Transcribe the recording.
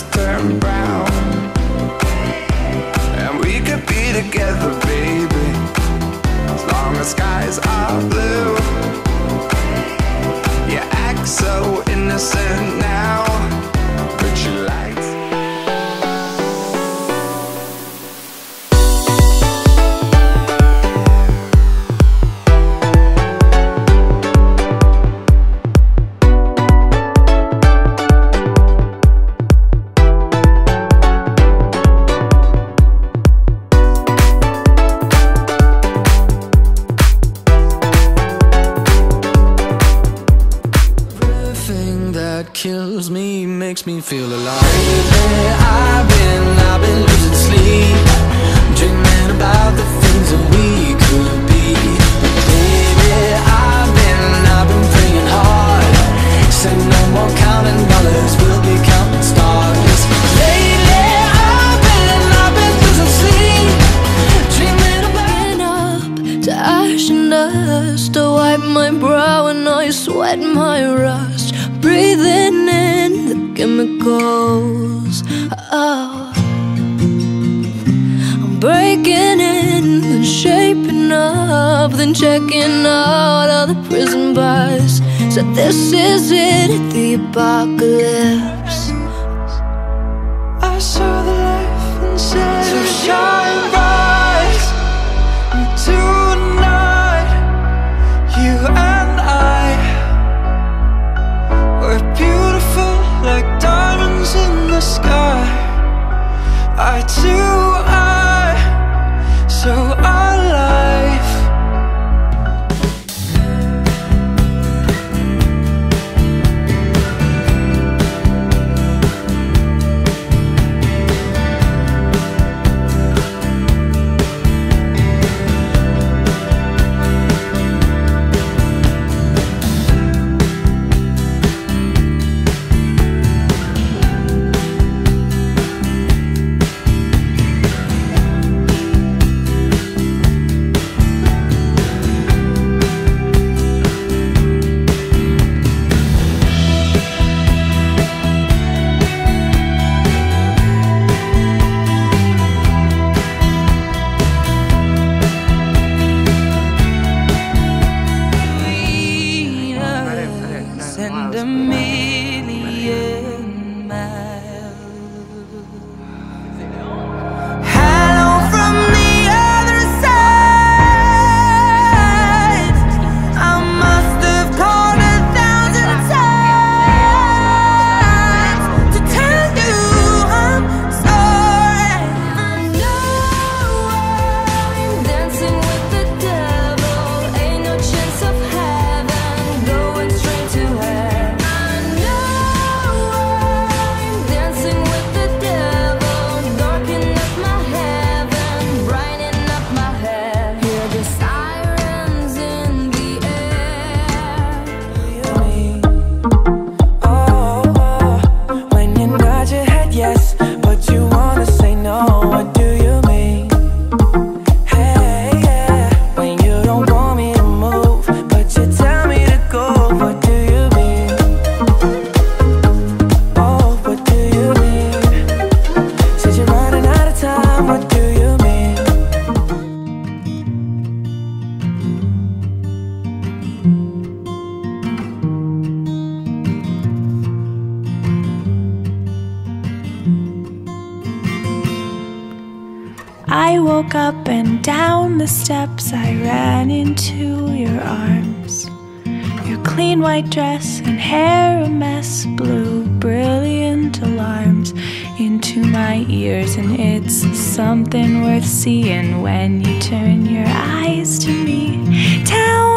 skies turn brown. And we could be together, baby, as long as skies are blue. You act so innocent now, feel alive. Lately, I've been, I've been losing sleep, dreaming about the things that we could be. Baby, I've been, I've been praying hard. No more counting dollars, we'll be counting stars. Lately, I've been, I've been losing sleep, dreaming up to ash and dust. I wipe my brow and I sweat my rust. Up, then checking out all the prison bars. So this is it, the apocalypse. I saw I woke up and down the steps I ran into your arms. Your clean white dress and hair a mess blew brilliant alarms into my ears, and it's something worth seeing when you turn your eyes to me. Tell